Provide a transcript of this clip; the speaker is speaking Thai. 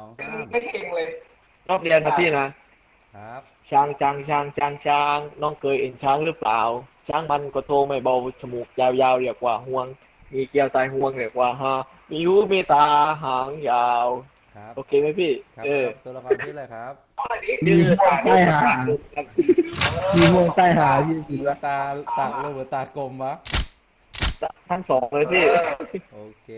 องสามไม่เก่งเลยรอบเรียนนะพี่นะครับ ช้างช้างช้างช้างช้างน้องเคยเห็นช้างหรือเปล่า ช้างมันก็โทรไม่เบาจมูกยาวๆเรียกว่าห่วง มีเกลียวตายห่วงเรียกว่าฮะมีหูมีตาหางยาวครับโอเคไหมพี่ เออตัวละครที่อละไรครับมีห่วงใต้หางมีห่วงใต้หาพี่งตาตาโรเบิรืตตา กลมวะทั้งสองเลยพี่ โอเค